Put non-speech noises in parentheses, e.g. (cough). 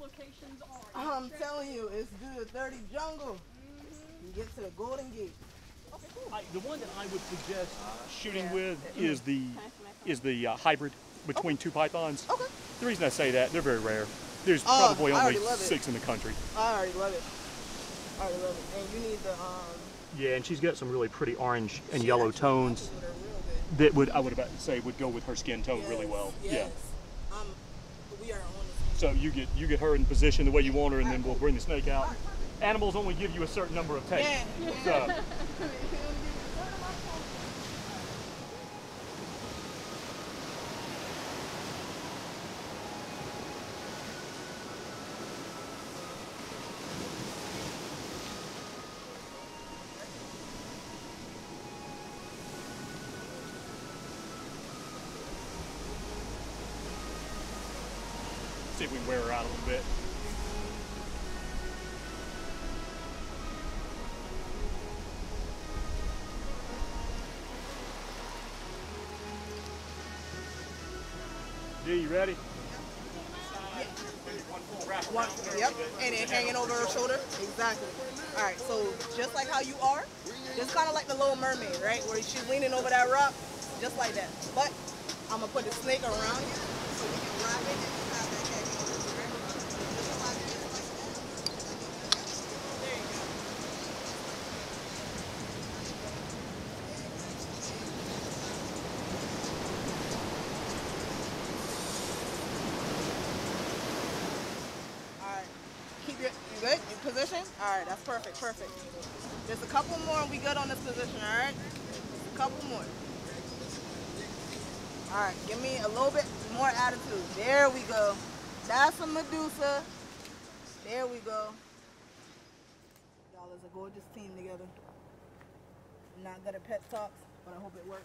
locations are. I'm telling you, it's good. 30 jungle. You get to the Golden Gate. Okay, cool. I, the one that I would suggest shooting with is the is the uh, hybrid between two pythons. Okay. The reason I say that they're very rare. There's Oh, probably only already it. six in the country. I already love it. I already love it. And you need the um. Yeah, and she's got some really pretty orange and she yellow tones matches with her real good. that would I would about say would go with her skin tone really well. Yes. Um, we are on the Yeah. So you get you get her in position the way you want her, and then we'll bring the snake out. Animals only give you a certain number of takes. Yeah. So (laughs) see if we can wear her out a little bit. D, you ready? One, yep, and it hanging over her shoulder. Exactly. All right, so just like how you are, just kind of like the Little Mermaid, right? Where she's leaning over that rock, just like that. But I'm gonna put the snake around you, so we can grab it and you have that hanging over you, right? Just slide it in like that. There you go. All right. Keep your, you good? You position? All right, that's perfect, perfect. There's a couple more and we good on this position, all right? A couple more. All right, give me a little bit more attitude. There we go. That's a Medusa. There we go. Y'all is a gorgeous team together. I'm not good at pet talks, but I hope it works.